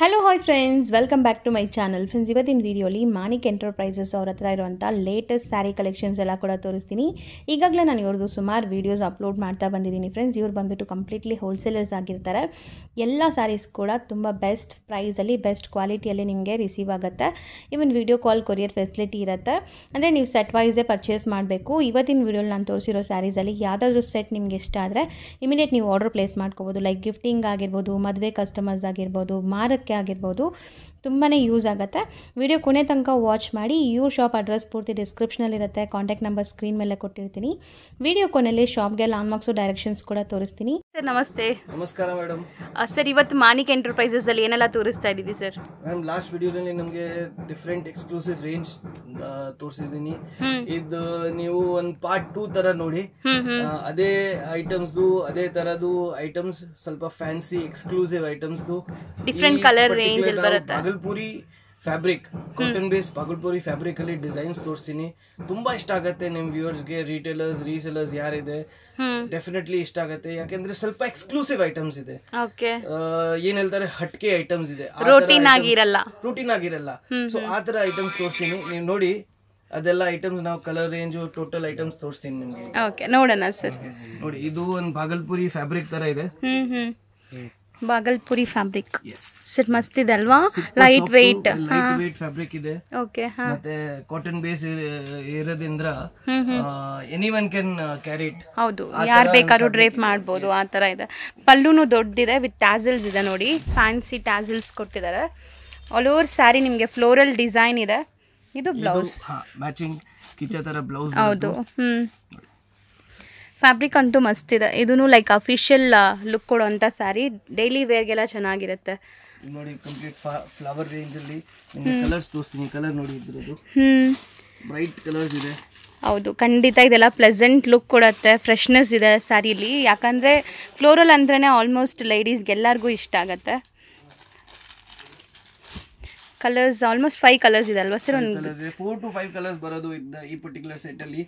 Hello hi friends welcome back to my channel friends ಇವತ್ತಿನ ವಿಡಿಯೋಲಿ Manik enterprises ಅವ್ರ ಹತ್ರ ಇರುವಂಥ ಲೇಟೆಸ್ಟ್ ಸ್ಯಾರಿ ಕಲೆಕ್ಷನ್ಸ್ ಎಲ್ಲ ಕೂಡ ತೋರಿಸ್ತೀನಿ. ಈಗಾಗಲೇ ನಾನು ಇವ್ರದ್ದು ಸುಮಾರು ವೀಡಿಯೋಸ್ ಅಪ್ಲೋಡ್ ಮಾಡ್ತಾ ಬಂದಿದ್ದೀನಿ ಫ್ರೆಂಡ್ಸ್ ಇವ್ರು ಬಂದುಬಿಟ್ಟು ಕಂಪ್ಲೀಟ್ಲಿ ಹೋಲ್ಸೇಲರ್ಸ್ ಆಗಿರ್ತಾರೆ. ಎಲ್ಲ ಸ್ಯಾರೀಸ್ ಕೂಡ ತುಂಬ ಬೆಸ್ಟ್ ಪ್ರೈಸಲ್ಲಿ ಬೆಸ್ಟ್ ಕ್ವಾಲಿಟಿಯಲ್ಲಿ ನಿಮಗೆ ರಿಸೀವ್ ಆಗುತ್ತೆ. Even video call courier facility ಇರುತ್ತೆ. ಅಂದರೆ ನೀವು ಸೆಟ್ ವೈಸೇ ಪರ್ಚೇಸ್ ಮಾಡಬೇಕು. ಇವತ್ತಿನ ವೀಡಿಯೋಲಿ ನಾನು ತೋರಿಸಿರೋ ಸ್ಯಾರೀಸಲ್ಲಿ ಯಾವುದಾದ್ರೂ ಸೆಟ್ ನಿಮ್ಗೆ ಇಷ್ಟ ಆದರೆ ಇಮಿಡಿಯೇಟ್ ನೀವು ಆರ್ಡರ್ ಪ್ಲೇಸ್ ಮಾಡ್ಕೋಬೋದು. ಲೈಕ್ ಗಿಫ್ಟಿಂಗ್ ಆಗಿರ್ಬೋದು, ಮದುವೆ ಕಸ್ಟಮರ್ಸ್ ಆಗಿರ್ಬೋದು, ಮಾರಕ್ಕೆ ಆಗಿರ್ಬೋದು. ತುಂಬಾ ಯೂಸ್ ಆಗುತ್ತೆ. ವಿಡಿಯೋ ಕೊನೆ ತನಕ ವಾಚ್ ಮಾಡಿ ಇವ್ರ ಶಾಪ್ ಅಡ್ರೆಸ್ ಪೂರ್ತಿ ಡಿಸ್ಕ್ರಿಪ್ಷನಲ್ಲಿರುತ್ತೆ ಕಾಂಟ್ಯಾಕ್ಟ್ ನಂಬರ್ ಸ್ಕ್ರೀನ್ ಮೇಲೆ ಕೊಟ್ಟಿರ್ತೀನಿ. ವಿಡಿಯೋ ಕೊನೆಯಲ್ಲಿ ಶಾಪ್ಗೆ ಲಾನ್ ಮಾರ್ಕ್ಸು ಡೈರೆಕ್ಷನ್ಸ್ ಕೂಡ ತೋರಿಸ್ತೀನಿ. ಸರ್ ನಮಸ್ತೆ. ನಮಸ್ಕಾರ ಮೇಡಮ್. ಸರ್ ಇವತ್ತು ಮಾನಿಕ್ ಎಂಟರ್ಪ್ರೈಸಸ್ ಅಲ್ಲಿ ಏನೆಲ್ಲ ತೋರಿಸ್ತಾ ಇದ್ದೀವಿ ಸರ್? ಮೇಡಮ್ ಲಾಸ್ಟ್ ವಿಡಿಯೋದಲ್ಲಿ ನಮಗೆ ಡಿಫ್ರೆಂಟ್ ಎಕ್ಸ್ಕ್ಲೂಸಿವ್ ರೇಂಜ್ ತೋರಿಸಿದ್ದೀನಿ. ಇದು ನೀವು ಒಂದು ಪಾರ್ಟ್ ಟೂ ತರ ನೋಡಿ. ಅದೇ ಐಟಮ್ಸ್ ಅದೇ ತರದು ಐಟಮ್ಸ್ ಸ್ವಲ್ಪ fancy exclusive items different colour range ಅಲ್ಲಿ ಬರುತ್ತೆ. Bhagalpuri fabric cotton base Bhagalpuri fabric ಅಲ್ಲಿ ಡಿಸೈನ್ಸ್ ತೋರಿಸ್ತೀನಿ. ತುಂಬಾ ಇಷ್ಟ ಆಗತ್ತೆ ನಿಮ್ ವ್ಯೂವರ್ಸ್ಗೆ ರೀಟೇಲರ್ಸ್ ರೀಸೇಲರ್ಸ್ ಯಾರಿದೆ. ಡೆಫಿನೆಟ್ಲಿ ಇಷ್ಟ ಆಗತ್ತೆ. ಯಾಕೆಂದ್ರೆ ಸ್ವಲ್ಪ ಎಕ್ಸ್ಕ್ಲೂಸಿವ್ ಐಟಮ್ಸ್ ಇದೆ. ಏನ್ ಹೇಳ್ತಾರೆ? ಹಟ್ಕೆ ಐಟಮ್ಸ್ ಇದೆ. ರೂಟೀನ್ ಆಗಿರಲ್ಲ. ಸೊ ಆತರ ತರ ಐಟಮ್ಸ್ ತೋರಿಸ್ತೀನಿ. ನೀವು ನೋಡಿ ಅದೆಲ್ಲ ಐಟಮ್ಸ್ ನಾವು ಕಲರ್ ರೇಂಜ್ ಟೋಟಲ್ ಐಟಮ್ಸ್ ತೋರಿಸ್ತೀನಿ ನಿಮ್ಗೆ. ನೋಡೋಣ ಸರ್. ನೋಡಿ ಇದು ಒಂದು ಭಾಗಲ್ಪುರಿ ಫ್ಯಾಬ್ರಿಕ್ ತರ ಇದೆ. ಬಾಗಲ್ಪುರಿ ಫ್ಯಾಬ್ರಿಕ್. ಸರ್ ಮಸ್ತ್ ಇದೆ ಅಲ್ವಾ? Light weight light weight fabric ಇದೆ. ಓಕೆ ಹಾ. ಮತ್ತೆ ಕಾಟನ್ ಬೇಸ್ ಇರೋದ್ರಿಂದ any one can carry it ಹೌದು. ಯಾರು ಬೇಕಾದ್ರೂ ಡ್ರೇಪ್ ಮಾಡ್ಬೋದು ಆ ತರ ಇದೆ. ಪಲ್ಲುನು ದೊಡ್ಡದಿದೆ ವಿತ್ ಟ್ಯಾಸಲ್ಸ್ ಇದೆ ನೋಡಿ. ಫ್ಯಾನ್ಸಿ ಟ್ಯಾಸಲ್ಸ್ ಕೊಟ್ಟಿದ್ದಾರೆ ಆಲ್ ಓವರ್ ಸ್ಯಾರಿ ನಿಮಗೆ ಫ್ಲೋರಲ್ ಡಿಸೈನ್ ಇದೆ. ಇದು ಬ್ಲೌಸ್ ಮ್ಯಾಚಿಂಗ್ ಕಿಚ್ಚ ತರ ಬ್ಲೌಸ್ ಹೌದು. ಹ್ಞೂ ಫ್ಯಾಬ್ರಿಕ್ ಅಂತೂ ಮಸ್ತ್ ಇದೆ. ಇದೂ ಲೈಕ್ ಅಫಿಷಿಯಲ್ ಲುಕ್ ಕೊಡುವಂಥ ಸ್ಯಾರಿ ಡೈಲಿ ವೇರ್ಗೆಲ್ಲ ಚೆನ್ನಾಗಿರುತ್ತೆ. ನೋಡಿ ಕಂಪ್ಲೀಟ್ ಫ್ಲವರ್ ರೇಂಜ್ ಅಲ್ಲಿ ನಿಮ್ಗೆ ಕಲರ್ಸ್ ತೋರಿಸ್ತೀನಿ. ಕಲರ್ ನೋಡಿ ಇದ್ರದ್ದು. ಬ್ರೈಟ್ ಕಲರ್ಸ್ ಇದೆ. ಹೌದು ಖಂಡಿತ ಇದೆಲ್ಲ ಪ್ಲೆಸೆಂಟ್ ಲುಕ್ ಕೊಡುತ್ತೆ. ಫ್ರೆಶ್ನೆಸ್ ಇದೆ ಸ್ಯಾರಿಲಿ ಯಾಕಂದರೆ ಫ್ಲೋರಲ್ ಅಂದ್ರೇ ಆಲ್ಮೋಸ್ಟ್ ಲೇಡೀಸ್ಗೆಲ್ಲರಿಗೂ ಇಷ್ಟ ಆಗುತ್ತೆ. ಕಲರ್ಸ್ ಆಲ್ಮೋಸ್ಟ್ ಫೈವ್ ಕಲರ್ಸ್ ಇದೆ ಅಲ್ವಾ ಸರ್ ಒಂದು ಫೋರ್ ಟು ಫೈವ್ ಕಲರ್ಸ್ ಬರೋದು ಈ ಪರ್ಟಿಕ್ಯುಲರ್ ಸೆಟ್ ಅಲ್ಲಿ.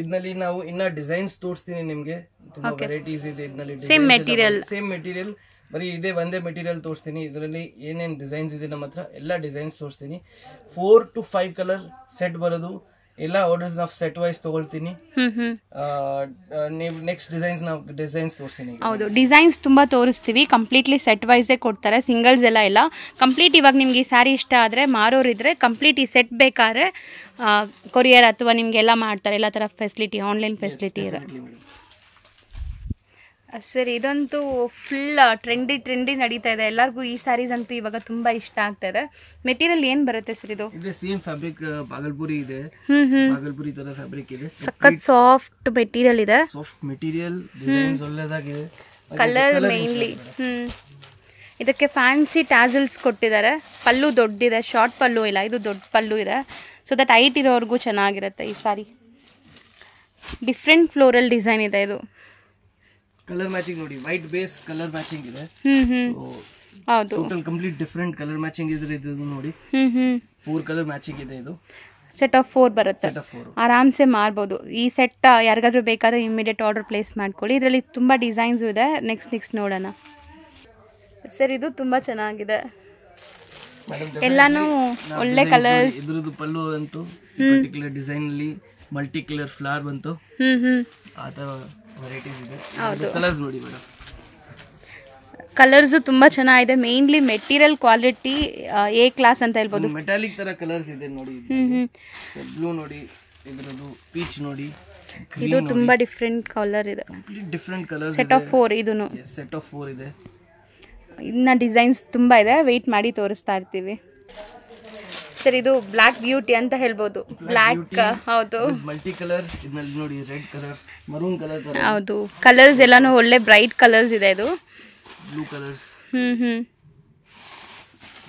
ಇದ್ನಲ್ಲಿ ನಾವು ಇನ್ನ ಡಿಸೈನ್ಸ್ ತೋರಿಸ್ತೀನಿ ನಿಮ್ಗೆ. ತುಂಬಾ ವೆರೈಟೀಸ್ ಇದೆ ಇದ್ನಲ್ಲಿ ಸೇಮ್ ಮೆಟೀರಿಯಲ್ ಸೇಮ್ ಮೆಟೀರಿಯಲ್ ಬರೀ ಇದೇ ಒಂದೇ ಮೆಟೀರಿಯಲ್ ತೋರಿಸ್ತೀನಿ. ಇದರಲ್ಲಿ ಏನೇನು ಡಿಸೈನ್ಸ್ ಇದೆ ನಮ್ಮ ಹತ್ರ ಎಲ್ಲ ಡಿಸೈನ್ಸ್ ತೋರಿಸ್ತೀನಿ. Four to five colour set ಬರೋದು. ಎಲ್ಲ ಆರ್ಡರ್ಸ್ ನಾವು ಸೆಟ್ ವೈಸ್ ತಗೊಳ್ತೀನಿ. ನೀವು ನೆಕ್ಸ್ಟ್ ಡಿಸೈನ್ಸ್ ನಾವು ಡಿಸೈನ್ಸ್ ತೋರಿಸ್ತೀನಿ ಹೌದು ಡಿಸೈನ್ಸ್ ತುಂಬ ತೋರಿಸ್ತೀವಿ. ಕಂಪ್ಲೀಟ್ಲಿ ಸೆಟ್ ವೈಸೇ ಕೊಡ್ತಾರೆ ಸಿಂಗಲ್ಸ್ ಎಲ್ಲ ಇಲ್ಲ. ಕಂಪ್ಲೀಟ್ ಇವಾಗ ನಿಮಗೆ ಈ ಸ್ಯಾರಿ ಇಷ್ಟ ಆದರೆ ಮಾರೋರಿದ್ರೆ ಕಂಪ್ಲೀಟ್ ಈ ಸೆಟ್ ಬೇಕಾದ್ರೆ ಕೊರಿಯರ್ ಅಥವಾ ನಿಮಗೆಲ್ಲ ಮಾಡ್ತಾರೆ ಎಲ್ಲ ಥರ ಫೆಸಿಲಿಟಿ ಆನ್ಲೈನ್ ಫೆಸಿಲಿಟಿ ಇದೆ ಸರ್ ಇದಂತೂ ಫುಲ್ ಟ್ರೆಂಡಿ ಟ್ರೆಂಡಿ ನಡೀತಾ ಇದೆ. ಎಲ್ಲರಿಗೂ ಈ ಸ್ಯಾರೀಸ್ ಅಂತೂ ಇವಾಗ ತುಂಬಾ ಇಷ್ಟ ಆಗ್ತಾ ಇದೆ. ಮೆಟೀರಿಯಲ್ ಏನು ಬರುತ್ತೆ ಸರ್ ಇದು? ಇದೆ ಸೇಮ್ ಫ್ಯಾಬ್ರಿಕ್ ಬಾಗಲ್ಪುರಿ ಇದೆ. ಬಾಗಲ್ಪುರಿ ತರ ಫ್ಯಾಬ್ರಿಕ್ ಇದೆ. ಸಖತ್ ಸಾಫ್ಟ್ ಮೆಟೀರಿಯಲ್ ಇದೆ. Soft material designs ಒಳ್ಳೆದಾಗಿದೆ. Colour mainly hmm. ಇದಕ್ಕೆ ಫ್ಯಾನ್ಸಿ ಟ್ಯಾಸಲ್ಸ್ ಕೊಟ್ಟಿದ್ದಾರೆ. ಪಲ್ಲು ದೊಡ್ಡಿದೆ ಶಾರ್ಟ್ ಪಲ್ಲು ಇಲ್ಲ ಇದು ದೊಡ್ಡ ಪಲ್ಲು ಇದೆ. ಸೊ ದಟ್ ಹೈಟ್ ಇರೋರ್ಗೂ ಚೆನ್ನಾಗಿರುತ್ತೆ ಈ ಸಾರಿ ಡಿಫ್ರೆಂಟ್ ಫ್ಲೋರಲ್ ಡಿಸೈನ್ ಇದೆ ಇದು. ಕಲರ್ ಮ್ಯಾಚಿಂಗ್ ನೋಡಿ ವೈಟ್ ಬೇಸ್ ಕಲರ್ ಮ್ಯಾಚಿಂಗ್ ಇದೆ. ಹೌದು. Total complete different colour matching ಇದ್ರೆ ಇದು ನೋಡಿ. ಫೋರ್ ಕಲರ್ ಮ್ಯಾಚಿಂಗ್ ಇದೆ ಇದು. ಸೆಟ್ ಆಫ್ ಫೋರ್ ಬರುತ್ತೆ. ಆರಾಮ್ಸೆ ಮಾರ್ಬೋದು. ಈ ಸೆಟ್ ಯಾರಿಗಾದ್ರೂ ಬೇಕಾದ್ರೆ ಇಮಿಡಿಯೇಟ್ ಆರ್ಡರ್ ಪ್ಲೇಸ್ ಮಾಡ್ಕೊಳ್ಳಿ. ಇದರಲ್ಲಿ ತುಂಬ ಡಿಸೈನ್ಸು ಇದೆ. ನೆಕ್ಸ್ಟ್ ನೆಕ್ಸ್ಟ್ ನೋಡೋಣ. ಸರ್ ಇದು ತುಂಬ ಚೆನ್ನಾಗಿದೆ. ಎಲ್ಲಾನು ಒಳ್ಳೆ ಕಲರ್ಸ್ ಇದ್ರದ್ದು ಪಲ್ಲು ಅಂತೂ ಪರ್ಟಿಕ್ಯುಲರ್ ಡಿಸೈನ್ ಅಲ್ಲಿ ಮಲ್ಟಿ ಕಲರ್ ಫ್ಲವರ್ ಬಂತು. ಹ್ಮ್ ಹ್ಮ್. ಆ ಇದೆ. ಕಲರ್ಸ್ ನೋಡಿ ಮೇಡಮ್ ಕಲರ್ಸ್ ತುಂಬಾ ಚೆನ್ನಾಗಿದೆ. Mainly material quality A class ಅಂತ ಹೇಳ್ಬೋದು. ಮೆಟಾಲಿಕ್ ತರ ಕಲರ್ಸ್ ಇದೆ ನೋಡಿ ಬ್ಲೂ ನೋಡಿ ಇದರದು ಪೀಚ್ ನೋಡಿ ಇದು ತುಂಬಾ ಡಿಫ್ರೆಂಟ್ ಕಲರ್ ಇದೆ. Different colours set of four ಇದುನು. ಸೆಟ್ ಆಫ್ 4 ಇದೆ. ಇನ್ನ ಡಿಸೈನ್ಸ್ ತುಂಬಾ ಇದೆ. ವೆಯ್ಟ್ ಮಾಡಿ ತೋರಿಸ್ತಾ ಇರ್ತೀವಿ. ಸರ್ ಇದು ಬ್ಲಾಕ್ ಬ್ಯೂಟಿ ಅಂತ ಹೇಳ್ಬೋದು. ಬ್ಲಾಕ್ ಹೌದು. ಮಲ್ಟಿ ಕಲರ್ ಇದ್ರಲ್ಲಿ ನೋಡಿ ರೆಡ್ ಕಲರ್ ಮರೂನ್ ಕಲರ್ ಹೌದು. ಕಲರ್ಸ್ ಎಲ್ಲಾನು ಒಳ್ಳೆ ಬ್ರೈಟ್ ಕಲರ್ಸ್ ಇದೆ ಇದು. Blue colours hmm hmm.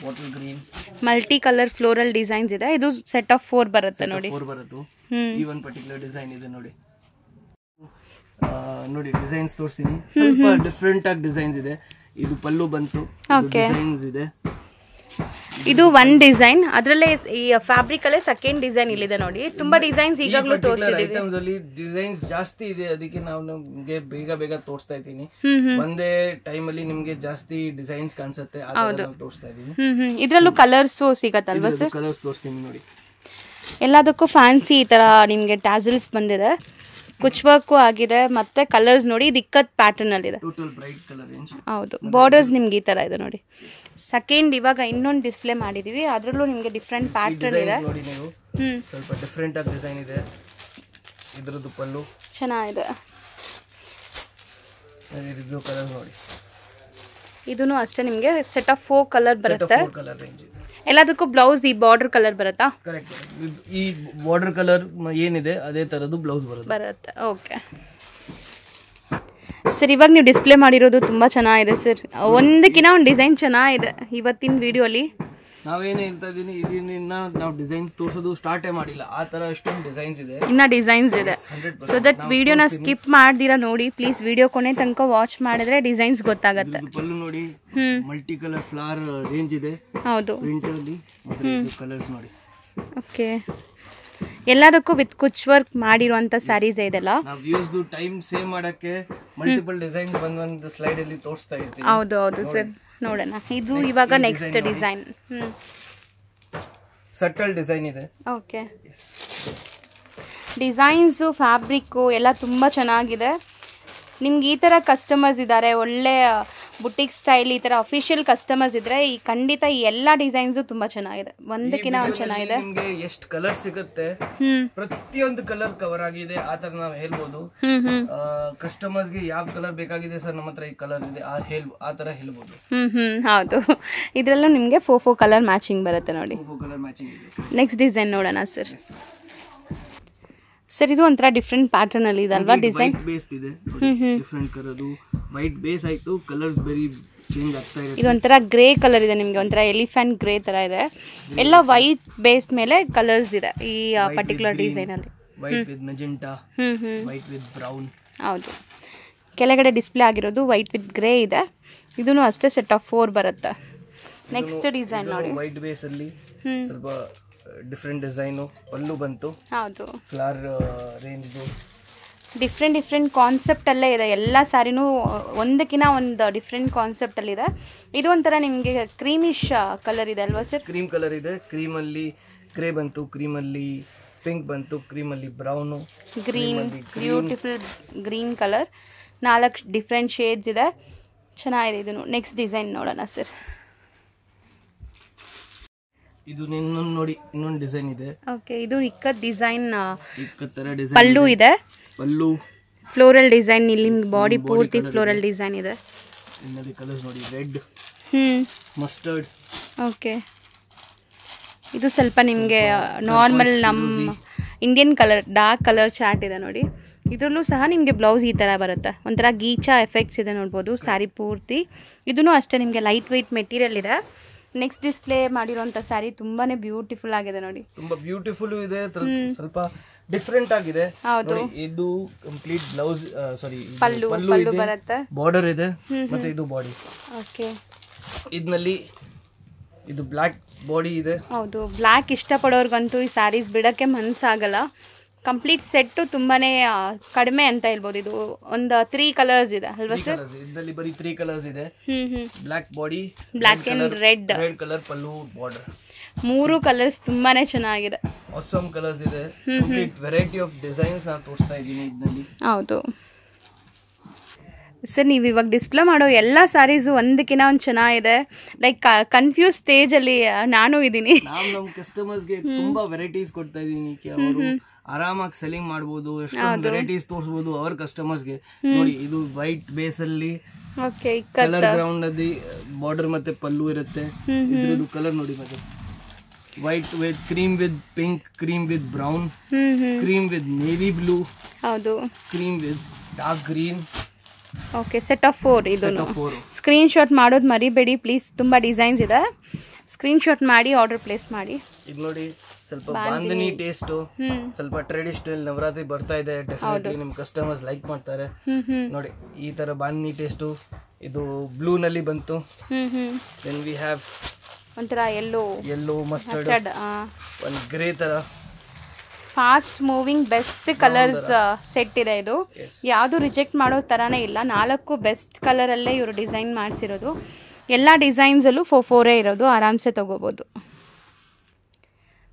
Water green multi colour floral designs ಇದೆ. ಇದು ಸೆಟ್ ಆಫ್ ಫೋರ್ ಬರುತ್ತೆ ನೋಡಿ. ಫೋರ್ ಬರುತ್ತೆ ಹ್ಮ್. ಈ ಒಂದು ಪರ್ಟಿಕ್ಯುಲರ್ ಡಿಸೈನ್ ಇದೆ ನೋಡಿ. ನೋಡಿ ಡಿಸೈನ್ಸ್ ತೋರಿಸ್ತೀನಿ. ಸ್ವಲ್ಪ ಡಿಫ್ರೆಂಟ್ ಆಗಿ ಡಿಸೈನ್ಸ್ ಇದೆ. ಇದು ಪಲ್ಲು ಬಂತು. ಡಿಸೈನ್ಸ್ ಇದೆ. ಇದು ಒನ್ ಡಿಸೈನ್ ಅದರಲ್ಲೇ ಈ ಫ್ಯಾಬ್ರಿಕ್ ಅಲ್ಲೇ ಸೆಕೆಂಡ್ ಡಿಸೈನ್ ಇಲ್ಲಿದೆ ನೋಡಿ. ತುಂಬಾ ಡಿಸೈನ್ಸ್ ಈಗಾಗಲೂ ತೋರಿಸಿದೀವಿ. ಡಿಸೈನ್ಸ್ ಜಾಸ್ತಿ ಇದೆ. ಅದಕ್ಕೆ ನಾವು ನಿಮ್ಗೆ ಬೇಗ ಬೇಗ ತೋರಿಸ್ತಾ ಇದ್ದೀನಿ. ಒಂದೇ ಟೈಮ್ ಅಲ್ಲಿ ನಿಮ್ಗೆ ಜಾಸ್ತಿ ಡಿಸೈನ್ಸ್ ಕಾಣಿಸುತ್ತೆ. ತೋರಿಸ್ತಾ ಇದ್ದೀನಿ. ಇದ್ರಲ್ಲೂ ಕಲರ್ಸ್ ಸಿಗತ್ತಲ್ವಾ ಸರ್ ಕಲರ್ಸ್ ತೋರಿಸ್ತೀನಿ ನೋಡಿ. ಎಲ್ಲದಕ್ಕೂ ಫ್ಯಾನ್ಸಿ ಈ ತರ ನಿಮ್ಗೆ ಟ್ಯಾಸಲ್ಸ್ ಬಂದಿದೆ. ಕುಚ್ ವರ್ಕು ಆಗಿದೆ. ಮತ್ತೆ ಕಲರ್ಸ್ ನೋಡಿ ಇದು ಇಕ್ಕತ್ ಪ್ಯಾಟರ್ನ್ ಅಲ್ಲಿ ಇದೆ ಹೌದು. ಬಾರ್ಡರ್ಸ್ ನಿಮ್ಗೆ ಈ ತರ ಇದೆ ನೋಡಿ. ಸೆಕೆಂಡ್ ಇವಾಗ ಇನ್ನೊಂದು ಡಿಸ್ಪ್ಲೇ ಮಾಡಿದೀವಿ. ಅದರಲ್ಲೂ ನಿಮಗೆ ಡಿಫ್ರೆಂಟ್ ಪ್ಯಾಟರ್ನ್ ಇದೆ. ನೋಡಿ ನೀವು. ಸ್ವಲ್ಪ ಡಿಫ್ರೆಂಟ್ ಆಗಿ ಡಿಸೈನ್ ಇದೆ. ಇದ್ರದ್ದು ಪಲ್ಲು. ಚೆನ್ನಾಗಿದೆ. ಇದನ್ನು ಕಲರ್ ನೋಡಿ. ಇದೂ ಅಷ್ಟೇ ನಿಮಗೆ. ಸೆಟ್ ಆಫ್ ಫೋರ್ ಕಲರ್ ಬರುತ್ತೆ. ಎಲ್ಲದಕ್ಕೂ ಬ್ಲೌಸ್ ಈ ಬಾರ್ಡರ್ ಕಲರ್ ಬರುತ್ತಾ? ಕರೆಕ್ಟ್ ಈ ಬಾರ್ಡರ್ ಕಲರ್ ಏನಿದೆ ಅದೇ ತರದ್ದು ಬ್ಲೌಸ್ ಬರುತ್ತೆ. ಬರುತ್ತೆ. ಓಕೆ ಸರ್ ಇವಾಗ ನೀವು ಡಿಸ್ಪ್ಲೇ ಮಾಡಿರೋದು ತುಂಬ ಚೆನ್ನಾಗಿದೆ ಸರ್ ಒಂದಕ್ಕಿನ ಒಂದು ಡಿಸೈನ್ ಚೆನ್ನಾಗಿದೆ ಇವತ್ತಿನ ವಿಡಿಯೋಲಿ ನಾವೇನೇ ಇಂತ ಇದೀನಿ ಇದನ್ನ ನಾವು ಡಿಸೈನ್ಸ್ ತೋರಿಸೋದು ಸ್ಟಾರ್ಟೇ ಮಾಡಿಲ್ಲ. ಆ ತರ ಅಷ್ಟೊಂದು ಡಿಸೈನ್ಸ್ ಇದೆ. ಇನ್ನ ಡಿಸೈನ್ಸ್ ಇದೆ. ಸೊ ದಟ್ ವಿಡಿಯೋನ ಸ್ಕಿಪ್ ಮಾಡ್ದಿರಾ ನೋಡಿ ಪ್ಲೀಸ್ ವಿಡಿಯೋ ಕೊನೆ ತನಕ ವಾಚ್ ಮಾಡಿದ್ರೆ ಡಿಸೈನ್ಸ್ ಗೊತ್ತಾಗುತ್ತೆ. ಪಲ್ಲು ನೋಡಿ ಮಲ್ಟಿ ಕಲರ್ ಫ್ಲವರ್ ರೇಂಜ್ ಇದೆ. ಹೌದು. ಪ್ರಿಂಟ್ ಅಲ್ಲಿ ಕಲರ್ಸ್ ನೋಡಿ. ಓಕೆ ಎಲ್ಲದಕ್ಕೂ ವಿತ್ ಕುಚ್ ವರ್ಕ್ ಮಾಡಿರುವಂತ ಸ್ಯಾರೀಸ್ ಇದೆಲ್ಲ. ನಾವು ಯೂಸ್ ಟೈಮ್ ಸೇವ್ ಮಾಡಕ್ಕೆ ಮಲ್ಟಿಪಲ್ ಬಂದ್ ಒಂದು ಸ್ಲೈಡ್ ಅಲ್ಲಿ ತೋರಿಸ್ತಾ ಇರ್ತೀವಿ. ಹೌದು ಹೌದು ಸರ್ ನೋಡೋಣ. ಇದು ಇವಾಗ ನೆಕ್ಸ್ಟ್ ಡಿಸೈನ್ ಸಟಲ್ ಡಿಸೈನ್ ಇದೆ. ಓಕೆ ಡಿಸೈನ್ಸು ಫ್ಯಾಬ್ರಿಕ್ಕು ಎಲ್ಲ ತುಂಬ ಚೆನ್ನಾಗಿದೆ. ನಿಮ್ಗೆ ಈ ಥರ ಕಸ್ಟಮರ್ಸ್ ಇದ್ದಾರೆ ಒಳ್ಳೆ ಬುಟಿಕ್ ಸ್ಟೈಲ್ ಈ ತರ ಅಫಿಷಿಯಲ್ ಕಸ್ಟಮರ್ಸ್ ಇದ್ದರೆ ಈ ಖಂಡಿತ ಈ ಎಲ್ಲ ಡಿಸೈನ್ಸ್ ತುಂಬಾ ಚೆನ್ನಾಗಿದೆ. ಒಂದಕ್ಕಿಂತ ಒಂದು ಚೆನ್ನಾಗಿದೆ. ನಿಮ್ಗೆ ಎಷ್ಟು ಕಲರ್ ಸಿಗುತ್ತೆ? ಪ್ರತಿಯೊಂದು ಕಲರ್ ಕವರ್ ಆಗಿದೆ ಆ ತರ ನಾವು ಹೇಳ್ಬೋದು. ಹ್ಞೂ ಹ್ಞೂ ಕಸ್ಟಮರ್ಸ್ಗೆ ಯಾವ ಕಲರ್ ಬೇಕಾಗಿದೆ ಸರ್ ನಮ್ಮ ಹತ್ರ ಈ ಕಲರ್ ಇದೆ ಆ ಹೇಳ್ ಆ ತರ ಹೇಳ್ಬೋದು. ಹ್ಞೂ ಹ್ಞೂ ಹೌದು. ಇದರಲ್ಲೂ ನಿಮಗೆ ಫೋ ಫೋ ಕಲರ್ ಮ್ಯಾಚಿಂಗ್ ಬರುತ್ತೆ ನೋಡಿ. ಕಲರ್ ಮ್ಯಾಚಿಂಗ್ ಇದೆ. ನೆಕ್ಸ್ಟ್ ಡಿಸೈನ್ ನೋಡೋಣ ಸರ್ ಸರ್ ಇದು ಒಂಥರ ಡಿಫ್ರೆಂಟ್ ಪ್ಯಾಟರ್ನಲ್ಲಿ ಇದೆ ಅಲ್ವಾ ಡಿಸೈನ್ ವೈಟ್ ಬೇಸ್ಡ್ ಇದೆ. ಡಿಫ್ರೆಂಟ್ ಕರದು ವೈಟ್ ಬೇಸ್ ಆಯ್ತು ಕಲರ್ಸ್ ಬೆರಿ ಚೇಂಜ್ ಆಗ್ತಾ ಇರುತ್ತೆ. ಇದೊಂಥರ ಗ್ರೇ ಕಲರ್ ಇದೆ ನಿಮಗೆ ಒಂಥರ ಎಲಿಫೆಂಟ್ ಗ್ರೇ ಥರ ಇದೆ. ಎಲ್ಲ ವೈಟ್ ಬೇಸ್ ಮೇಲೆ ಕಲರ್ಸ್ ಇದೆ ಈ particular ಡಿಸೈನಲ್ಲಿ white with magenta white with brown ಹೌದು. ಕೆಳಗಡೆ ಡಿಸ್ಪ್ಲೇ ಆಗಿರೋದು ವೈಟ್ ವಿತ್ ಗ್ರೇ ಇದೆ. ಇದೂ ಅಷ್ಟೇ ಸೆಟ್ ಆಫ್ ಫೋರ್ ಬರುತ್ತೆ. ನೆಕ್ಸ್ಟ್ ಡಿಸೈನ್ ನೋಡಿ. ವೈಟ್ ಬೇಸ್ ಅಲ್ಲಿ ಸ್ವಲ್ಪ ಡಿಫ್ರೆಂಟ್ ಡಿಸೈನು ಅಲ್ಲೂ ಬಂತು. ಹೌದು. ಫ್ಲವರ್ ರೇಂಜ್ ಡಿಫ್ರೆಂಟ್ ಡಿಫ್ರೆಂಟ್ ಕಾನ್ಸೆಪ್ಟಲ್ಲೇ ಇದೆ. ಎಲ್ಲ ಸ್ಯಾರಿನೂ ಒಂದಕ್ಕಿನ ಒಂದು ಡಿಫ್ರೆಂಟ್ ಇದೆ. ಇದು ಒಂಥರ ನಿಮಗೆ ಕ್ರೀಮಿಶ್ ಕಲರ್ ಇದೆ ಅಲ್ವಾ ಸರ್ ಕ್ರೀಮ್ ಕಲರ್ ಇದೆ. ಕ್ರೀಮ್ ಅಲ್ಲಿ ಗ್ರೇ ಬಂತು ಕ್ರೀಮ್ ಅಲ್ಲಿ ಪಿಂಕ್ ಬಂತು ಕ್ರೀಮ್ ಅಲ್ಲಿ brown green beautiful green colour ನಾಲ್ಕು ಡಿಫ್ರೆಂಟ್ ಶೇಡ್ಸ್ ಇದೆ. ಚೆನ್ನಾಗಿದೆ ಇದು ನೆಕ್ಸ್ಟ್ ಡಿಸೈನ್ ನೋಡೋಣ ಸರ್ ಇದು ಇನ್ನೊಂದು ನೋಡಿ ಇನ್ನೊಂದು ಡಿಸೈನ್ ಇದೆ. ಓಕೆ ಇದು ಇಕ್ಕತ್ ಡಿಸೈನ್ ತರ ಡಿಸೈನ್ ಪಲ್ಲು ಇದೆ. ಪಲ್ಲು. ಫ್ಲೋರಲ್ ಡಿಸೈನ್ ಇಲ್ಲಿ ಬಾಡಿ ಪೂರ್ತಿ ಫ್ಲೋರಲ್ ಡಿಸೈನ್ ಇದೆ. ಇನ್ನಲ್ಲಿ ಕಲರ್ಸ್ ನೋಡಿ ರೆಡ್ ಹ್ಮ್. ಮಸ್ಟರ್ಡ್ ಓಕೆ ಇದು ಸ್ವಲ್ಪ ನಿಮಗೆ ನಾರ್ಮಲ್ ನಮ್ಮ Indian colour dark colour chart ಇದೆ ನೋಡಿ. ಇದರಲ್ಲೂ ಸಹ ನಿಮಗೆ ಬ್ಲೌಸ್ ಈ ಥರ ಬರುತ್ತೆ. ಒಂಥರ ಗೀಚಾ ಎಫೆಕ್ಟ್ಸ್ ಇದೆ ನೋಡ್ಬೋದು ಸ್ಯಾರಿ ಪೂರ್ತಿ. ಇದೂ ಅಷ್ಟೇ ನಿಮಗೆ ಲೈಟ್ ವೆಯ್ಟ್ ಮೆಟೀರಿಯಲ್ ಇದೆ. ನೆಕ್ಸ್ಟ್ ಡಿಸ್ಪ್ಲೇ ಮಾಡಿರೋಂಥ ಸ್ಯಾರಿ ತುಂಬಾನೇ ಬ್ಯೂಟಿಫುಲ್ ಆಗಿದೆ ನೋಡಿ. ತುಂಬಾ ಬ್ಯೂಟಿಫುಲ್ ಇದೆ. ಸ್ವಲ್ಪ ಡಿಫ್ರೆಂಟ್ ಆಗಿದೆ. ಹೌದು. ಇದು ಕಂಪ್ಲೀಟ್ ಬ್ಲೌಸ್ ಸಾರಿ ಪಲ್ಲು ಪಲ್ಲು ಬರುತ್ತೆ. ಬಾರ್ಡರ್ ಇದೆ. ಮತ್ತೆ ಇದು ಬಾಡಿ ಓಕೆ ಇದನಲ್ಲಿ ಇದು ಬ್ಲ್ಯಾಕ್ ಬಾಡಿ ಇದೆ. ಹೌದು ಬ್ಲ್ಯಾಕ್ ಇಷ್ಟಪಡೋರ್ಗಂತೂ ಈ ಸ್ಯಾರೀಸ್ ಬಿಡಕ್ಕೆ ಮನಸ್ಸಾಗಲ್ಲ ಕಂಪ್ಲೀಟ್ ಸೆಟ್ಟು ತುಂಬಾ ಕಡಿಮೆ ಅಂತ ಹೇಳ್ಬೋದು. ಇದು ಒಂದು ತ್ರೀ ಕಲರ್ಸ್ ಇದೆ ಅಲ್ವಾ ಸರ್ ಇದರಲ್ಲಿ ಬರೀ ತ್ರೀ ಕಲರ್ಸ್ ಇದೆ. Black body black and red red colour pallu border ಮೂರು ಕಲರ್ಸ್ ತುಂಬಾನೇ ಚೆನ್ನಾಗಿದೆ. ಆಸಮ್ ಕಲರ್ಸ್ ಇದೆ. ಕಂಪ್ಲೀಟ್ ವೆರೈಟಿ ಆಫ್ ಡಿಸೈನ್ಸ್ ನಾನು ತೋರಿಸ್ತಾ ಇದ್ದೀನಿ ಇದರಲ್ಲಿ. ಹೌದು. ಸರ್ ನೀವು ಇವಾಗ ಡಿಸ್ಪ್ಲೇ ಮಾಡೋ ಎಲ್ಲ ಸ್ಯಾರೀಸು ಒಂದಕ್ಕಿಂತ ಒಂದು ಚೆನ್ನಾಗಿದೆ ಲೈಕ್ ಕನ್ಫ್ಯೂಸ್ ಸ್ಟೇಜ್ ಅಲ್ಲಿ ನಾನು ಇದ್ದೀನಿ ನಾವು ನಮ್ಮ ಕಸ್ಟಮರ್ಸ್ಗೆ ತುಂಬಾ ವೆರೈಟೀಸ್ ಕೊಡ್ತಾ ಇದೀನಿ ಅವರು ಆರಾಮಾಗಿ ಸೆಲ್ಲಿಂಗ್ ಮಾಡ್ಬೋದು ಎಷ್ಟೊಂದು ವೆರೈಟೀಸ್ ತೋರಿಸ್ಬೋದು ಅವ್ರ ಕಸ್ಟಮರ್ಸ್ಗೆ ನೋಡಿ ಇದು ವೈಟ್ ಬೇಸ್ ಅಲ್ಲಿ ಕಲರ್ ಗ್ರೌಂಡ್ ಅಲ್ಲಿ ಬಾರ್ಡರ್ ಮತ್ತೆ ಪಲ್ಲು ಇರುತ್ತೆ. ಇದ್ರದ್ದು ಕಲರ್ ನೋಡಿ ಮತ್ತೆ. White with cream with pink cream with brown cream with navy blue ಹೌದು. Cream with dark green okay set of four ಇದು ಸ್ಕ್ರೀನ್ಶಾಟ್ ಸ್ಕ್ರೀನ್ ಶಾಟ್ ಮಾಡೋದು ಮರಿಬೇಡಿ ಪ್ಲೀಸ್ ತುಂಬ ಡಿಸೈನ್ಸ್ ಇದೆ. ಸ್ಕ್ರೀನ್ ಶಾಟ್ ಮಾಡಿ ಆರ್ಡರ್ ಪ್ಲೇಸ್ ಮಾಡಿ. ಇದು ನೋಡಿ ಸ್ವಲ್ಪ ಬಾಂಧನಿ ಟೇಸ್ಟ್ ಸ್ವಲ್ಪ ಟ್ರೆಡಿಷನಲ್ ನವರಾತ್ರಿ ಬರ್ತಾ ಇದೆ. ಡೆಫಿನೆಟ್ಲಿ ನಿಮ್ ಕಸ್ಟಮರ್ಸ್ ಲೈಕ್ ಮಾಡ್ತಾರೆ. ನೋಡಿ ಈ ತರ ಬಾಂಧನಿ ಟೇಸ್ಟ್ ಇದು ಬ್ಲೂ ನಲ್ಲಿ ಬಂತು. ದೆನ್ ವಿ ಹ್ಯಾವ್ ಒಂಥರ ಎಲ್ಲೋ ಎಲ್ಲೋ ಮಸ್ಟರ್ಡ್ ಒಂದು ಗ್ರೇ ತರ. Fast moving best colours set ಇದೆ ಇದು. ಯಾವುದು ರಿಜೆಕ್ಟ್ ಮಾಡೋ ಥರನೇ ಇಲ್ಲ. ನಾಲ್ಕು ಬೆಸ್ಟ್ ಕಲರಲ್ಲೇ ಇವರು ಡಿಸೈನ್ ಮಾಡಿಸಿರೋದು. ಎಲ್ಲ ಡಿಸೈನ್ಸಲ್ಲೂ ಫೋ ಫೋರೇ ಇರೋದು. ಆರಾಮ್ಸೆ ತೊಗೋಬೋದು.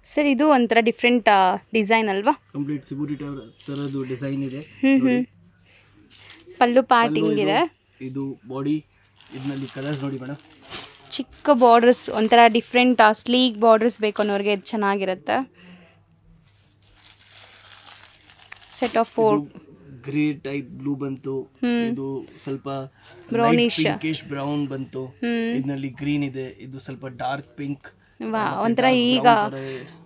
ಸರ್ ಇದು ಒಂಥರ ಡಿಫ್ರೆಂಟ್ ಡಿಸೈನ್ ಅಲ್ವಾ? ಕಂಪ್ಲೀಟ್ ಸಿಬುರಿ ಡಿಸೈನ್ ಇದೆ. ಪಲ್ಲು ಪಾರ್ಟಿಂಗ್ ಇದೆ ಇದು- ಇದು ಬಾಡಿ ಇದರಲ್ಲಿ ಕಲರ್ಸ್ ನೋಡಿ ಮೇಡಮ್. ಚಿಕ್ಕ ಬಾರ್ಡರ್ಸ್ ಒಂಥರ ಡಿಫ್ರೆಂಟ್ ಸ್ಲೀಕ್ ಬಾರ್ಡರ್ಸ್ ಬೇಕು ಅನ್ನೋರಿಗೆ ಇದು ಚೆನ್ನಾಗಿರುತ್ತೆ. Set of four grey type blue ಬಂತು. ಇದು ಸ್ವಲ್ಪ ಬ್ರೌನಿಶ್ ಪಿಂಕಿಶ್ ಬ್ರೌನ್ ಬಂತು. ಇದ್ರಲ್ಲಿ ಗ್ರೀನ್ ಇದೆ. ಇದು ಸ್ವಲ್ಪ ಡಾರ್ಕ್ ಪಿಂಕ್ ಒಂಥರ ಈಗ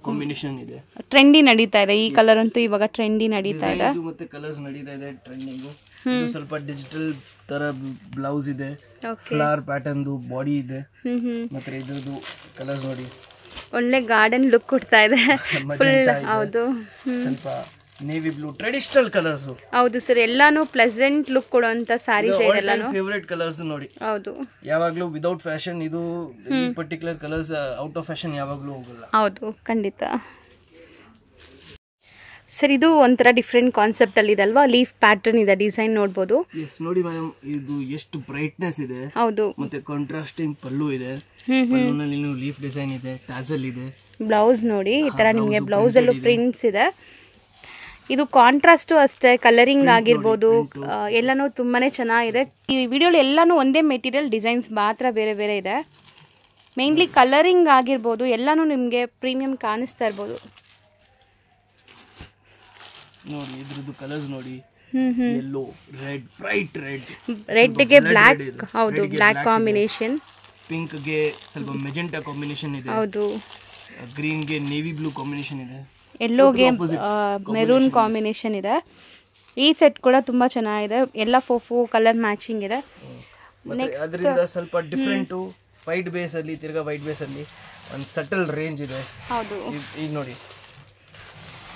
ಕಾಂಬಿನೇಷನ್ ಇದೆ. ಟ್ರೆಂಡಿ ನಡೀತಾ ಇದೆ. ಈ ಕಲರ್ ಅಂತೂ ಇವಾಗ ಟ್ರೆಂಡಿ ನಡೀತಾ ಇದೆ. ಮತ್ತೆ ಕಲರ್ಸ್ ನಡೀತಾ ಇದೆ ಟ್ರೆಂಡಿಂಗ್ ಇದು ಸ್ವಲ್ಪ ಡಿಜಿಟಲ್ ತರ ಬ್ಲೌಸ್ ಇದೆ. ಫ್ಲವರ್ ಪ್ಯಾಟರ್ನ್ ಬಾಡಿ ಇದೆ. ಮತ್ತೆ ಇದ್ರದ್ದು ಕಲರ್ಸ್ ನೋಡಿ. ಒಳ್ಳೆ ಗಾರ್ಡನ್ ಲುಕ್ ಕೊಡ್ತಾ ಇದೆ. ಫುಲ್ ಹೌದು. ಸ್ವಲ್ಪ ನೇವಿ ಬ್ಲೂ ಟ್ರೆಡಿಷನಲ್ ಕಲರ್ಸ್ ಹೌದು ಸರ್ ಎಲ್ಲಾನು ಪ್ಲೆಸೆಂಟ್ ಲುಕ್ ಕೊಡುವಂತ ಸ್ಯಾರೀಸ್ ಇದೆಲ್ಲಾನು ಫೇವರೇಟ್ ಕಲರ್ಸ್ ನೋಡಿ. ಹೌದು. ಯಾವಾಗಲೂ ವಿದೌಟ್ ಫ್ಯಾಷನ್ ಇದು ಈ particular colours out of fashion ಯಾವಾಗಲೂ ಹೋಗಲ್ಲ. ಹೌದು ಖಂಡಿತ. ಸರ್ ಇದು ಒಂಥರ ಡಿಫ್ರೆಂಟ್ ಕಾನ್ಸೆಪ್ಟ್ ಅಲ್ಲಿ ಇದೆ ಅಲ್ವಾ ಲೀಫ್ ಪ್ಯಾಟರ್ನ್ ಇದೆ ಡಿಸೈನ್ ನೋಡ್ಬೋದು. ಎಸ್ ನೋಡಿ ಮೇಡಮ್ ಇದು ಎಷ್ಟು ಬ್ರೈಟ್ನೆಸ್ ಇದೆ. ಹೌದು. ಮತ್ತೆ ಕಾಂಟ್ರಾಸ್ಟಿಂಗ್ ಪಲ್ಲು ಇದೆ. ಪಲ್ಲುನಲ್ಲಿ ಲೀಫ್ ಡಿಸೈನ್ ಇದೆ ಟ್ಯಾಸಲ್ ಇದೆ. ಬ್ಲೌಸ್ ನೋಡಿ ಈ ತರ ನಿಮಗೆ ಬ್ಲೌಸ್ ಅಲ್ಲೂ ಪ್ರಿಂಟ್ಸ್ ಇದೆ. ಇದು ಕಾಂಟ್ರಾಸ್ಟು ಅಷ್ಟೇ ಕಲರಿಂಗ್ ಆಗಿರ್ಬೋದು ಎಲ್ಲನೂ ತುಂಬಾ ಚೆನ್ನಾಗಿದೆ. ಈ ವಿಡಿಯೋಲಿ ಎಲ್ಲನೂ ಒಂದೇ ಮೆಟೀರಿಯಲ್ ಡಿಸೈನ್ಸ್ ಮಾತ್ರ ಬೇರೆ ಬೇರೆ ಇದೆ. ಮೇನ್ಲಿ ಕಲರಿಂಗ್ ಆಗಿರ್ಬೋದು ಎಲ್ಲನೂ ನಿಮಗೆ ಪ್ರೀಮಿಯಂ ಕಾಣಿಸ್ತಾ ಇರ್ಬೋದು. ನೋಡಿ ಇದ್ರದ್ದು ಕಲರ್ಸ್ ನೋಡಿ. ಯೆಲ್ಲೋ ರೆಡ್ ಬ್ರೈಟ್ ರೆಡ್ ರೆಡ್ಗೆ ಬ್ಲ್ಯಾಕ್ ಹೌದು ಬ್ಲ್ಯಾಕ್ ಕಾಂಬಿನೇಷನ್ ಪಿಂಕ್ಗೆ ಸ್ವಲ್ಪ ಮೆಜೆಂಟಾ ಕಾಂಬಿನೇಷನ್ ಇದೆ. ಹೌದು. ಗ್ರೀನ್ಗೆ ನೇವಿ ಬ್ಲೂ ಕಾಂಬಿನೇಷನ್ ಇದೆ. ಎಲ್ಲೋಗೆ ಮೆರೂನ್ ಕಾಂಬಿನೇಷನ್ ಇದೆ. ಈ ಸೆಟ್ ಕೂಡ ತುಂಬಾ ಚೆನ್ನಾಗಿದೆ. ಎಲ್ಲ ಫೋ ಫೋ ಕಲರ್ ಮ್ಯಾಚಿಂಗ್ ಇದೆ. ಅದರಿಂದ ಸ್ವಲ್ಪ ಡಿಫ್ರೆಂಟು ವೈಟ್ ಬೇಸ್ ಅಲ್ಲಿ ತಿರ್ಗಾ ವೈಟ್ ಬೇಸ್ ಅಲ್ಲಿ ಒಂದು ಸಟಲ್ ರೇಂಜ್ ಇದೆ. ಹೌದು. ಈಗ ನೋಡಿ.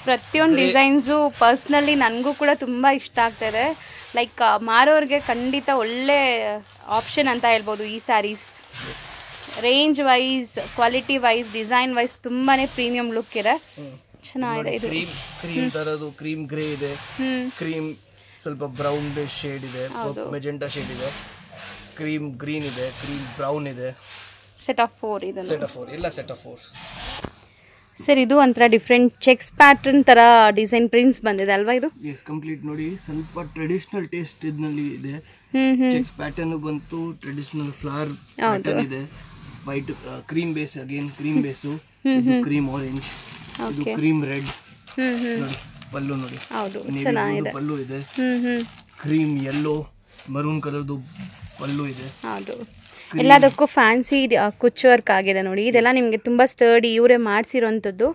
ಪ್ರತಿಯೊಂದು ಡಿಸೈನ್ಸು ಪರ್ಸ್ನಲಿ ನನಗೂ ಕೂಡ ತುಂಬ ಇಷ್ಟ ಆಗ್ತಾಯಿದೆ ಲೈಕ್ ಮಾರೋರಿಗೆ ಖಂಡಿತ ಒಳ್ಳೆ ಆಪ್ಷನ್ ಅಂತ ಹೇಳ್ಬೋದು ಈ sarees range wise quality wise design wise ತುಂಬಾ ಪ್ರೀಮಿಯಂ ಲುಕ್ ಇದೆ ಚೆನ್ನಾಗಿದೆ ಇದು. ಕ್ರೀಮ್ ಕ್ರೀಮ್ ತರದು ಕ್ರೀಮ್ ಗ್ರೇ ಇದೆ. ಕ್ರೀಮ್ ಸ್ವಲ್ಪ ಬ್ರೌನ್ ಬೇಸ್ ಶೇಡ್ ಇದೆ ಮೆಜೆಂಟಾ ಶೇಡ್ ಇದೆ. ಕ್ರೀಮ್ ಗ್ರೀನ್ ಇದೆ ಕ್ರೀಮ್ ಬ್ರೌನ್ ಇದೆ. ಸೆಟ್ ಆಫ್ ಫೋರ್ ಇದೆ ಸೆಟ್ ಆಫ್ ಫೋರ್ ಎಲ್ಲ ಸೆಟ್ ಆಫ್ ಫೋರ್ ಸರ್ ಇದು ಒಂಥರ ಡಿಫ್ರೆಂಟ್ ಚೆಕ್ಸ್ ಪ್ಯಾಟರ್ನ್ ತರ ಡಿಸೈನ್ ಪ್ರಿಂಟ್ಸ್ ಬಂದಿದೆ ಅಲ್ವಾ ಇದು? ಕಂಪ್ಲೀಟ್ ನೋಡಿ. ಸ್ವಲ್ಪ ಟ್ರೆಡಿಷನಲ್ ಟೇಸ್ಟ್ ಇದ್ನಲ್ಲಿ ಇದೆ. ಚೆಕ್ಸ್ ಪ್ಯಾಟರ್ನ್ ಬಂತು ಟ್ರೆಡಿಷನಲ್ ಫ್ಲವರ್ ಪ್ಯಾಟರ್ನ್ ಇದೆ. White cream base again cream base ಇದು ಕ್ರೀಮ್ ಆರೆಂಜ್ ಇದು ಕ್ರೀಮ್ ರೆಡ್ ನೋಡಿ ಪಲ್ಲು ನೋಡಿ. ಹೌದು ಚೆನ್ನಾಗಿದೆ. ಪಲ್ಲು ಇದೆ. ಕ್ರೀಮ್ ಯೆಲ್ಲೋ ಮರೂನ್ ಕಲರ್ದು ಪಲ್ಲು ಇದೆ. ಹೌದು. ಎಲ್ಲದಕ್ಕೂ ಫ್ಯಾನ್ಸಿ ಕುಚ್ ವರ್ಕ್ ಆಗಿದೆ ನೋಡಿ. ಇದೆಲ್ಲ ನಿಮಗೆ ತುಂಬ ಸ್ಟರ್ಡಿ ಇವರೇ ಮಾಡಿಸಿರೋಂಥದ್ದು.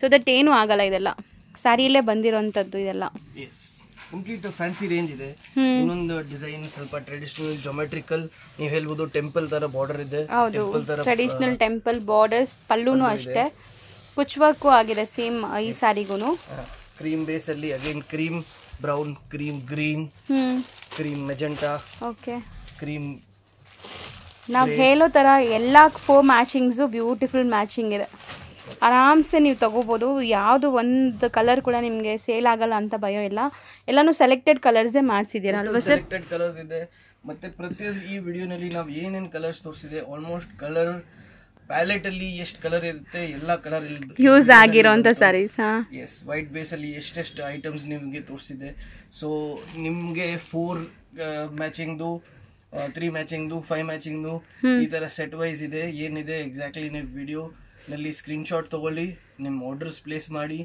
ಸೊ ದಟ್ ಏನೂ ಆಗಲ್ಲ ಇದೆಲ್ಲ. ಸ್ಯಾರಿಯಲ್ಲೇ ಬಂದಿರೋಂಥದ್ದು ಇದೆಲ್ಲ. ಕಂಪ್ಲೀಟ್ ಫ್ಯಾನ್ಸಿ ರೇಂಜ್ ಇದೆ. ಇನ್ನೊಂದು ಡಿಸೈನ್ ಸ್ವಲ್ಪ ಟ್ರೆಡಿಷನಲ್ ಜೊಮೆಟ್ರಿಕಲ್ ನೀವು ಹೇಳ್ಬೋದು ಟೆಂಪಲ್ ತರ ಬಾರ್ಡರ್ ಇದೆ. ಟೆಂಪಲ್ ತರ ಟ್ರೆಡಿಷ್ನಲ್ ಟೆಂಪಲ್ ಬಾರ್ಡರ್ಸ್ ಪಲ್ಲೂನು ಅಷ್ಟೇ. ಕುಚ್ ವರ್ಕು ಆಗಿದೆ ಸೇಮ್ ಈ ಸ್ಯಾರಿಗೂ ಕ್ರೀಮ್ ಬೇಸ್ ಅಲ್ಲಿ again cream brown cream green cream magenta okay cream ನಾವು ಹೇಳೋ ತರ ಎಲ್ಲ ಫೋರ್ ಮ್ಯಾಚಿಂಗ್ಸು ಬ್ಯೂಟಿಫುಲ್ ಮ್ಯಾಚಿಂಗ್ ಇದೆ. ಆರಾಮ್ಸೆ ನೀವು ತಗೋಬೋದು. ಯಾವುದು ಒಂದು ಕಲರ್ ಕೂಡ ನಿಮಗೆ ಸೇಲ್ ಆಗಲ್ಲ ಅಂತ ಭಯ ಇಲ್ಲ. ಎಲ್ಲನೂ ಸೆಲೆಕ್ಟೆಡ್ ಕಲರ್ಸೇ ಮಾಡಿಸಿದ್ದೀರಾ ಅಲ್ವಾ ಸರ್ ಸೆಲೆಕ್ಟೆಡ್ ಕಲರ್ಸ್ ಇದೆ. ಮತ್ತೆ ಪ್ರತಿಯೊಂದು ಈ ವಿಡಿಯೋನಲ್ಲಿ ನಾವು ಏನೇನು ಕಲರ್ಸ್ ತೋರಿಸಿದೆ ಆಲ್ಮೋಸ್ಟ್ ಕಲರ್ ಪ್ಯಾಲೆಟ್ ಅಲ್ಲಿ ಎಷ್ಟು ಕಲರ್ ಇರುತ್ತೆ ಎಲ್ಲ ಕಲರ್ ಯೂಸ್ ಆಗಿರೋಂಥ ಸಾರೀಸ್ ಹಾಂ? ಎಸ್ ವೈಟ್ ಬೇಸ್ ಅಲ್ಲಿ ಎಷ್ಟೆಷ್ಟು ಐಟಮ್ಸ್ ನಿಮಗೆ ತೋರಿಸಿದೆ. ಸೊ ನಿಮಗೆ ಫೋರ್ ಮ್ಯಾಚಿಂಗ್ದು ತ್ರೀ ಮ್ಯಾಚಿಂಗ್ದು ಫೈವ್ ಮ್ಯಾಚಿಂಗ್ದು ಈ ತರ ಸೆಟ್ ವೈಸ್ ಇದೆ ಏನಿದೆ ಎಕ್ಸಾಕ್ಟ್ಲಿ ನೀವು ವಿಡಿಯೋ ನಲ್ಲಿ ಸ್ಕ್ರೀನ್ಶಾಟ್ ತಗೊಳ್ಳಿ ನಿಮ್ಮ ಆರ್ಡರ್ಸ್ ಪ್ಲೇಸ್ ಮಾಡಿ.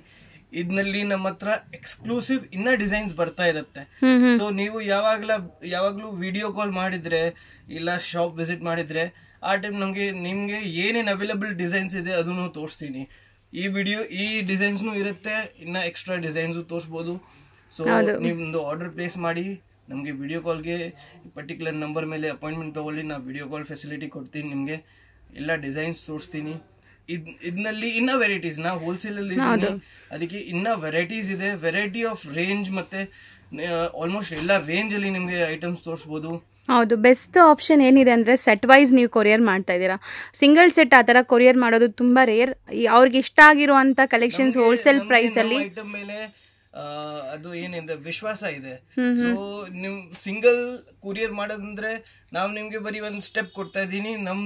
ಇದ್ನಲ್ಲಿ ನಮ್ಮ ಹತ್ರ ಎಕ್ಸ್ಕ್ಲೂಸಿವ್ ಇನ್ನ ಡಿಸೈನ್ಸ್ ಬರ್ತಾ ಇರುತ್ತೆ. ಸೊ ನೀವು ಯಾವಾಗ್ಲ ಯಾವಾಗ್ಲೂ ವಿಡಿಯೋ ಕಾಲ್ ಮಾಡಿದ್ರೆ ಇಲ್ಲ ಶಾಪ್ ವಿಸಿಟ್ ಮಾಡಿದ್ರೆ ಆ ಟೈಮ್ ನಮಗೆ ನಿಮ್ಗೆ ಏನೇನು ಅವೈಲಬಲ್ ಡಿಸೈನ್ಸ್ ಇದೆ ಅದನ್ನು ತೋರಿಸ್ತೀನಿ. ಈ ವಿಡಿಯೋ ಈ ಡಿಸೈನ್ಸ್ನು ಇರುತ್ತೆ ಇನ್ನ ಎಕ್ಸ್ಟ್ರಾ ಡಿಸೈನ್ಸ್ ತೋರಿಸ್ಬೋದು. ಸೊ ನಿಮ್ದು ಆರ್ಡರ್ ಪ್ಲೇಸ್ ಮಾಡಿ ನಮಗೆ ವಿಡಿಯೋ ಕಾಲ್ಗೆ ಪರ್ಟಿಕ್ಯುಲರ್ ನಂಬರ್ ಮೇಲೆ ಅಪಾಯಿಂಟ್ಮೆಂಟ್ ತಗೊಳ್ಳಿ ನಾ ವಿಡಿಯೋ ಕಾಲ್ ಫೆಸಿಲಿಟಿ ಕೊಡ್ತೀನಿ ನಿಮಗೆ. ಎಲ್ಲ ಡಿಸೈನ್ಸ್ ತೋರಿಸ್ತೀನಿ. ಇದ್ ಇದರಲ್ಲಿ ಇನ್ನ ವೆರೈಟೀಸ್ ನಾ ಹೋಲ್ಸೇಲ್ ಅಲ್ಲಿ. ಅದಕ್ಕೆ ಇನ್ನ ವೆರೈಟೀಸ್ ಇದೆ. ವೆರೈಟಿ ಆಫ್ ರೇಂಜ್ ಮತ್ತೆ ಆಲ್ಮೋಸ್ಟ್ ಎಲ್ಲ ರೇಂಜ್ ಅಲ್ಲಿ ನಿಮಗೆ ಐಟಮ್ಸ್ ತೋರಿಸ್ಬೋದು. ಹೌದು ಬೆಸ್ಟ್ ಆಪ್ಷನ್ ಏನಿದೆ ಅಂದರೆ ಸೆಟ್ ವೈಸ್ ನೀವು ಕೊರಿಯರ್ ಮಾಡ್ತಾ ಇದ್ದೀರಾ. ಸಿಂಗಲ್ ಸೆಟ್ ಆ ಥರ ಕೊರಿಯರ್ ಮಾಡೋದು ತುಂಬ ರೇರ್ ಅವ್ರಿಗೆ ಇಷ್ಟ ಆಗಿರುವಂಥ ಕಲೆಕ್ಷನ್ಸ್ ಹೋಲ್ಸೇಲ್ ಪ್ರೈಸಲ್ಲಿ ಐಟಮ್ ಮೇಲೆ ಅದು ಏನಿದೆ ವಿಶ್ವಾಸ ಇದೆ. ಸೊ ನಿಮ್ ಸಿಂಗಲ್ ಕುರಿಯರ್ ಮಾಡೋದಂದ್ರೆ ನಾವ್ ನಿಮ್ಗೆ ಬರೀ ಒಂದ್ ಸ್ಟೆಪ್ ಕೊಡ್ತಾ ಇದೀನಿ ನಮ್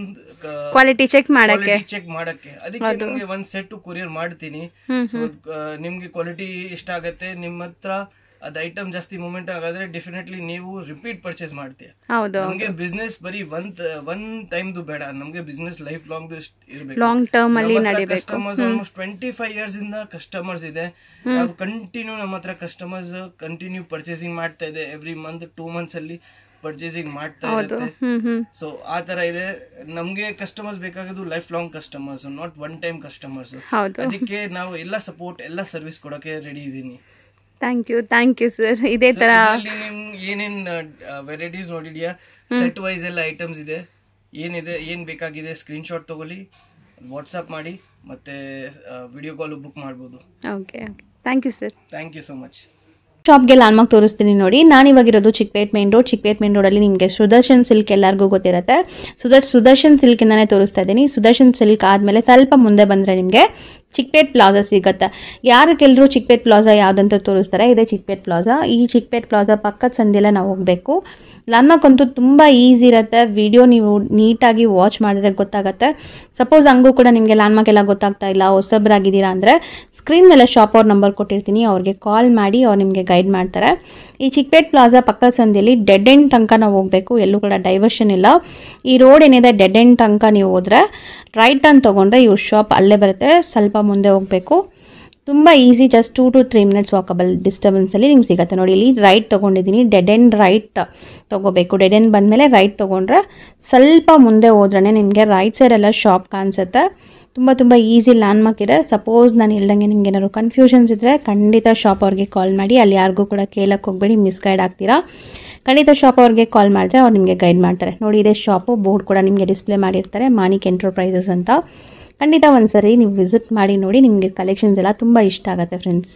ಕ್ವಾಲಿಟಿ ಚೆಕ್ ಮಾಡಕ್ಕೆ. ಚೆಕ್ ಮಾಡಕ್ಕೆ. ಅದಕ್ಕೆ ನಿಮ್ಗೆ ಒಂದ್ ಸೆಟ್ ಕುರಿಯರ್ ಮಾಡ್ತೀನಿ. ಸೊ ನಿಮ್ಗೆ ಕ್ವಾಲಿಟಿ ಇಷ್ಟ ಆಗತ್ತೆ ನಿಮ್ಮ ಹತ್ರ ಅದ್ ಐಟಮ್ ಜಾಸ್ತಿ ಮೂಮೆಂಟ್ ಆಗಾದ್ರೆ ಡೆಫಿನೆಟ್ಲಿ ನೀವು ರಿಪೀಟ್ ಪರ್ಚೇಸ್ ಮಾಡ್ತೀಯ. ನಮ್ಗೆ ಬಿಸ್ನೆಸ್ ಬರೀ ಒಂದ್ ಒನ್ ಟೈಮ್ದು ಬೇಡ. ನಮ್ಗೆ ಬಿಸ್ನೆಸ್ ಲೈಫ್ ಲಾಂಗ್ ಇರಬೇಕು. ಲಾಂಗ್ ಟರ್ಮ್ ಅಲ್ಲಿ customers almost twenty five years ಇಂದ ಕಸ್ಟಮರ್ಸ್ ಇದೆ. ಅದು ಕಂಟಿನ್ಯೂ ನಮ್ಮ ಹತ್ರ ಕಸ್ಟಮರ್ಸ್ ಕಂಟಿನ್ಯೂ ಪರ್ಚೇಸಿಂಗ್ ಮಾಡ್ತಾ ಇದೆ. ಎವ್ರಿ ಮಂತ್ ಟೂ ಮಂತ್ಸ್ ಅಲ್ಲಿ ಪರ್ಚೇಸಿಂಗ್ ಮಾಡ್ತಾ ಇರುತ್ತೆ. ಸೊ ಆ ತರ ಇದೆ. ನಮ್ಗೆ customers ಬೇಕಾಗೋದು life long customers not one time customers ಅದಕ್ಕೆ ನಾವು ಎಲ್ಲ ಸಪೋರ್ಟ್ ಎಲ್ಲ ಸರ್ವಿಸ್ ಕೊಡೋಕೆ ರೆಡಿ ಇದೀನಿ. Thank you thank you sir ಇದೇ ತರ ಏನೇನು ವೆರೈಟೀಸ್ ನೋಡಿದ್ಯಾ? ಸೆಟ್ ವೈಸ್ ಎಲ್ಲ ಐಟಮ್ಸ್ ಇದೆ. ಏನಿದೆ ಏನ್ ಬೇಕಾಗಿದೆ ಸ್ಕ್ರೀನ್ ಶಾಟ್ ತಗೊಳ್ಳಿ ವಾಟ್ಸಪ್ ಮಾಡಿ ಮತ್ತೆ ವಿಡಿಯೋ ಕಾಲ್ ಬುಕ್ ಮಾಡ್ಬೋದು. Okay okay thank you sir thank you so much ಶಾಪ್ಗೆ ಲಾಲ್ಮಾಗ್ ತೋರಿಸ್ತೀನಿ ನೋಡಿ. ನಾನು ಇವಾಗಿರೋದು Chickpet main road Chickpet main ರೋಡಲ್ಲಿ ನಿಮಗೆ ಸುದರ್ಶನ್ ಸಿಲ್ಕ್ ಎಲ್ಲರಿಗೂ ಗೊತ್ತಿರುತ್ತೆ. ಸುದರ್ ಸುದರ್ಶನ್ ಸಿಲ್ಕಿಂದಾನೇ ತೋರಿಸ್ತಾ ಇದ್ದೀನಿ. ಸುದರ್ಶನ್ ಸಿಲ್ಕ್ ಆದಮೇಲೆ ಸ್ವಲ್ಪ ಮುಂದೆ ಬಂದರೆ ನಿಮಗೆ ಚಿಕ್ಕಪೇಟ್ ಪ್ಲಾಜಾ ಸಿಗುತ್ತೆ. ಯಾರಿಗೆಲ್ಲರೂ ಚಿಕ್ಕಪೇಟ್ ಪ್ಲಾಜಾ ಯಾವುದಂತ ತೋರಿಸ್ತಾರೆ, ಇದೇ ಚಿಕ್ಕಪೇಟ್ ಪ್ಲಾಜಾ. ಈ ಚಿಕ್ಕಪೇಟ್ ಪ್ಲಾಜಾ ಪಕ್ಕದ ಸಂದಿಯಲ್ಲೇ ನಾವು ಹೋಗಬೇಕು. ಅಂತೂ ತುಂಬ ಈಸಿ ಇರುತ್ತೆ. ವಿಡಿಯೋ ನೀವು ನೀಟಾಗಿ ವಾಚ್ ಮಾಡಿದ್ರೆ ಗೊತ್ತಾಗುತ್ತೆ. ಸಪೋಸ್ ಹಂಗೂ ಕೂಡ ನಿಮಗೆ ಲ್ಯಾಂಡ್ಮಾರ್ಕ್ ಎಲ್ಲ ಗೊತ್ತಾಗ್ತಾ ಇಲ್ಲ, ಹೊಸಬ್ರಾಗಿದ್ದೀರಾ ಅಂದರೆ ಸ್ಕ್ರೀನ್ ಮೇಲೆ ಶಾಪ್ ಅವ್ರ ನಂಬರ್ ಕೊಟ್ಟಿರ್ತೀನಿ, ಅವ್ರಿಗೆ ಕಾಲ್ ಮಾಡಿ ಅವ್ರು ನಿಮಗೆ ಗೈಡ್ ಮಾಡ್ತಾರೆ. ಈ ಚಿಕ್ಪೇಟ್ ಪ್ಲಾಜಾ ಪಕ್ಕದ ಸಂದಿಯಲ್ಲಿ ಡೆಡ್ ಎಂಡ್ ತನಕ ನಾವು ಹೋಗಬೇಕು, ಎಲ್ಲೂ ಕೂಡ ಡೈವರ್ಷನ್ ಇಲ್ಲ. ಈ ರೋಡ್ ಏನಿದೆ, ಡೆಡ್ ಎಂಡ್ ತನಕ ನೀವು ಹೋದರೆ, ರೈಟ್ ಟರ್ನ್ ತೊಗೊಂಡ್ರೆ ಇವ್ರ ಶಾಪ್ ಅಲ್ಲೇ ಬರುತ್ತೆ. ಸ್ವಲ್ಪ ಮುಂದೆ ಹೋಗಬೇಕು. ತುಂಬ easy just two to three minutes walkable ಡಿಸ್ಟರ್ಬೆನ್ಸಲ್ಲಿ ನಿಮ್ಗೆ ಸಿಗುತ್ತೆ. ನೋಡಿ, ಇಲ್ಲಿ ರೈಟ್ ತೊಗೊಂಡಿದ್ದೀನಿ ಡೆಡ್ ಎಂಡ್ ರೈಟ್ ತೊಗೋಬೇಕು. ಡೆಡ್ ಎಂಡ್ ಬಂದಮೇಲೆ ರೈಟ್ ತೊಗೊಂಡ್ರೆ ಸ್ವಲ್ಪ ಮುಂದೆ ಹೋದ್ರೇ ನಿಮಗೆ ರೈಟ್ ಸೈಡೆಲ್ಲ ಶಾಪ್ ಕಾಣಿಸುತ್ತೆ. ತುಂಬ ತುಂಬ ಈಸಿ ಲ್ಯಾಂಡ್ಮಾರ್ಕ್ ಇದೆ. ಸಪೋಸ್ ನಾನು ಹೇಳ್ದಂಗೆ ನಿಮ್ಗೆ ಏನಾದ್ರು ಕನ್ಫ್ಯೂಷನ್ಸ್ ಇದ್ದರೆ ಖಂಡಿತ ಶಾಪ್ ಅವ್ರಿಗೆ ಕಾಲ್ ಮಾಡಿ, ಅಲ್ಲಿ ಯಾರಿಗೂ ಕೂಡ ಕೇಳಕ್ಕೆ ಹೋಗಬೇಡಿ ಮಿಸ್ಗೈಡ್ ಆಗ್ತೀರಾ? ಖಂಡಿತ ಶಾಪ್ ಅವ್ರಿಗೆ ಕಾಲ್ ಮಾಡಿದ್ರೆ ಅವ್ರು ನಿಮಗೆ ಗೈಡ್ ಮಾಡ್ತಾರೆ. ನೋಡಿ, ಇದೇ ಶಾಪು ಬೋರ್ಡ್ ಕೂಡ ನಿಮಗೆ ಡಿಸ್ಪ್ಲೇ ಮಾಡಿರ್ತಾರೆ ಮಾನಿಕ್ ಎಂಟರ್ಪ್ರೈಸಸ್ ಅಂತ. ಖಂಡಿತ ಒಂದ್ಸರಿ ನೀವು ವಿಸಿಟ್ ಮಾಡಿ ನೋಡಿ ನಿಮಗೆ ಕಲೆಕ್ಷನ್ಸ್ ಎಲ್ಲ ತುಂಬ ಇಷ್ಟ ಆಗುತ್ತೆ ಫ್ರೆಂಡ್ಸ್